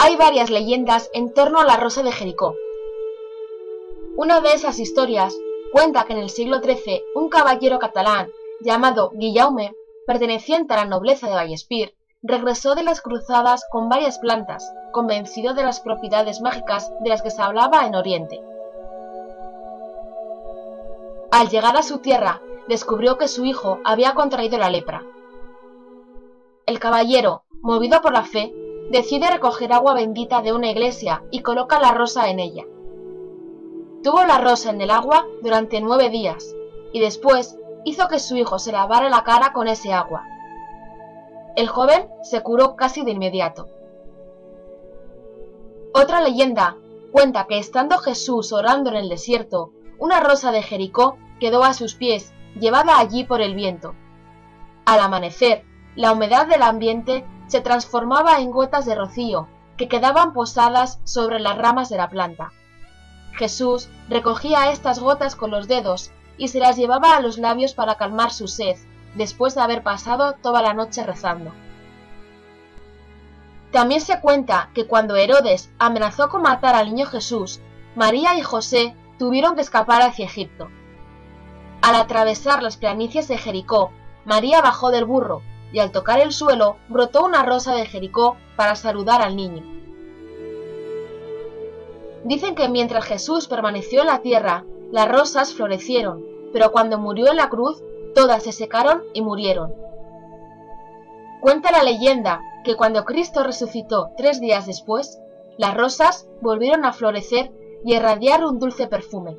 Hay varias leyendas en torno a la Rosa de Jericó. Una de esas historias cuenta que en el siglo XIII un caballero catalán llamado Guillaume, perteneciente a la nobleza de Vallespir, regresó de las cruzadas con varias plantas, convencido de las propiedades mágicas de las que se hablaba en Oriente. Al llegar a su tierra, descubrió que su hijo había contraído la lepra. El caballero, movido por la fe, decide recoger agua bendita de una iglesia y coloca la rosa en ella. Tuvo la rosa en el agua durante nueve días y después hizo que su hijo se lavara la cara con ese agua. El joven se curó casi de inmediato. Otra leyenda cuenta que estando Jesús orando en el desierto, una rosa de Jericó quedó a sus pies, llevada allí por el viento. Al amanecer, la humedad del ambiente se transformaba en gotas de rocío que quedaban posadas sobre las ramas de la planta. Jesús recogía estas gotas con los dedos y se las llevaba a los labios para calmar su sed, después de haber pasado toda la noche rezando. También se cuenta que cuando Herodes amenazó con matar al niño Jesús, María y José tuvieron que escapar hacia Egipto. Al atravesar las planicies de Jericó, María bajó del burro y al tocar el suelo brotó una rosa de Jericó para saludar al niño. Dicen que mientras Jesús permaneció en la tierra, las rosas florecieron, pero cuando murió en la cruz, todas se secaron y murieron. Cuenta la leyenda que cuando Cristo resucitó tres días después, las rosas volvieron a florecer y irradiar un dulce perfume.